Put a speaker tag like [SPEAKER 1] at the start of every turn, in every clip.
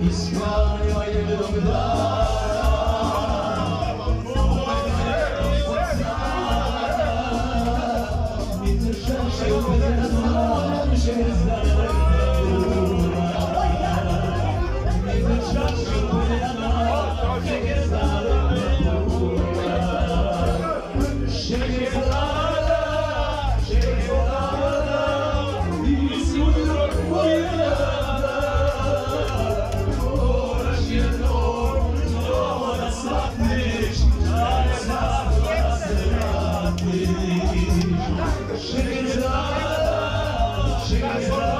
[SPEAKER 1] и славы моей любви. Shake it up, shake it up.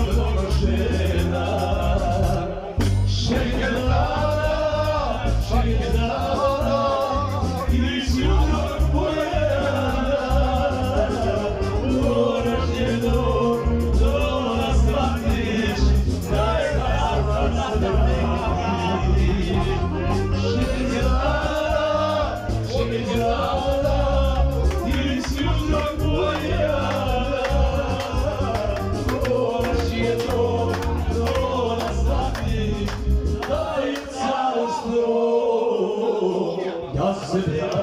[SPEAKER 1] Austin.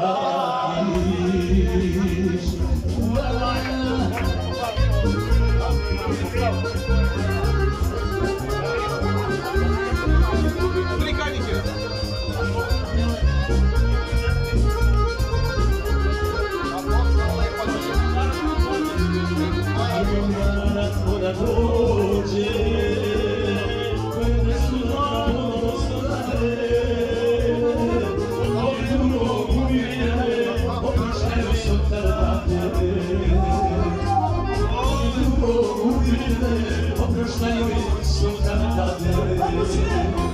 [SPEAKER 1] Oproštaju su kada te